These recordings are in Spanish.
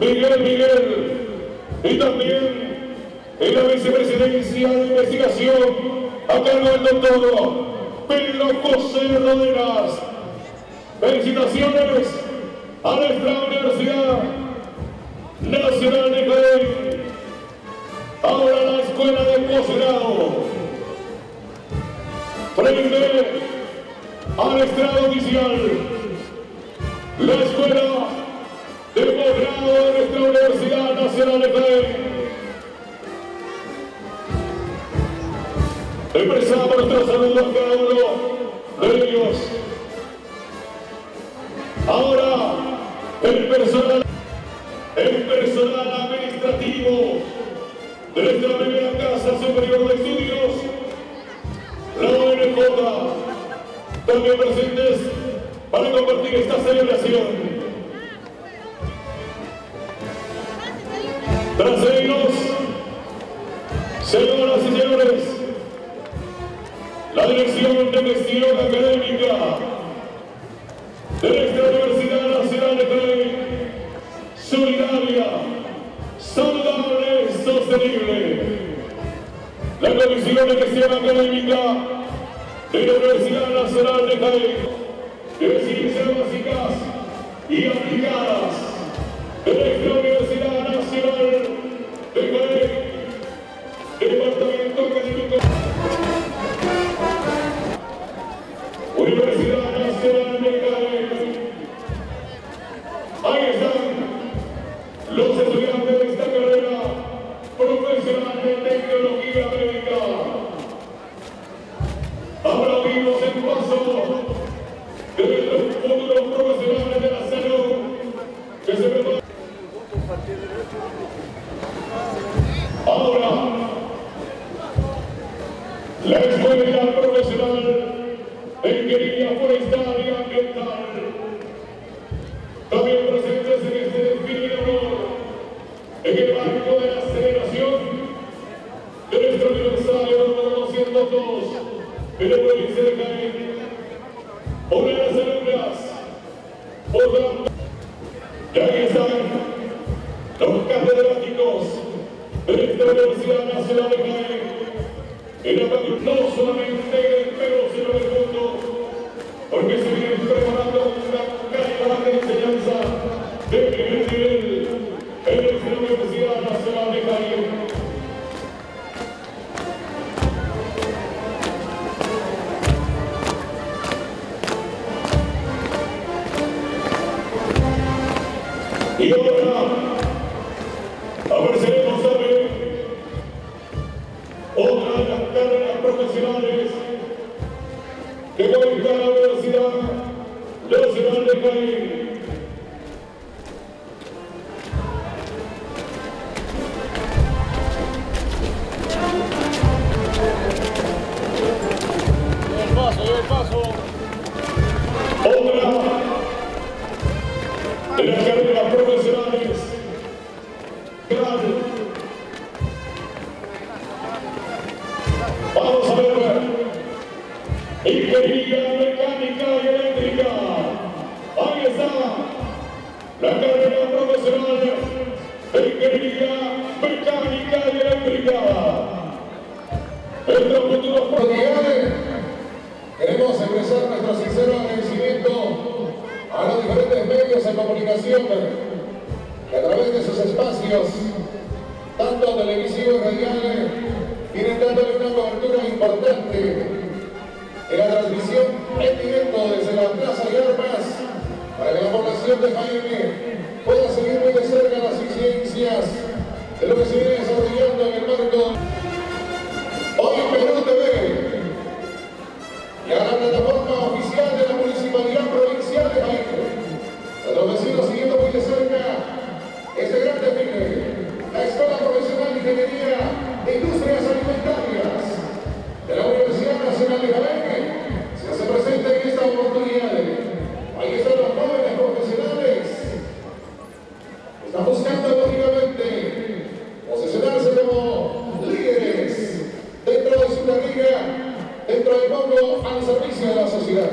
Miguel Miguel, y también en la vicepresidencia de investigación a cargo del doctor Pedro José Roderas. Felicitaciones a nuestra Universidad Nacional de Jaén. Ahora la Escuela de Posgrado. Frente al estrado oficial. Nacional de Jaén. Expresamos nuestro saludo a cada uno de ellos. Ahora, el personal, el personal administrativo de nuestra primera Casa Superior de Estudios, la ONJ, también presentes para compartir esta celebración. De nuestra Universidad Nacional de Jaén, solidaria, saludable, sostenible. La Comisión de Gestión Académica de la Universidad Nacional de Jaén, de Ciencias Básicas y Aplicadas la escuela profesional en Ingeniería Forestal y Ambiental. También presentes en este desfile de honor, en el marco de la celebración de nuestro aniversario número 202 en la provincia de Jaén. Obreras alumnas, por y ahí están los catedráticos de nuestra Universidad Nacional de Jaén en la no solamente en el Perú, sino en el mundo, porque se vienen preparando una calidad de enseñanza de primer nivel en nuestra Universidad Nacional de Jaén. De las carreras profesionales Vamos a ver. Ingeniería mecánica y eléctrica. Ahí está. La carrera profesional de ingeniería mecánica y eléctrica. Nuestros de comunicación que a través de sus espacios, tanto televisivos y radiales, vienen dándole una cobertura importante en la transmisión en directo desde la Plaza de Armas para que la población de Jaime pueda siguiendo muy de cerca este gran desfile. La Escuela Profesional de Ingeniería de Industrias Alimentarias de la Universidad Nacional de Jaén se hace presente en esta oportunidad. Ahí están los jóvenes profesionales. que Están buscando lógicamente posicionarse como líderes dentro de su carrera, dentro del pueblo, al servicio de la sociedad.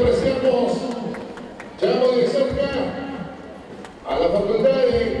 Apreciamos muy de cerca a la Facultad de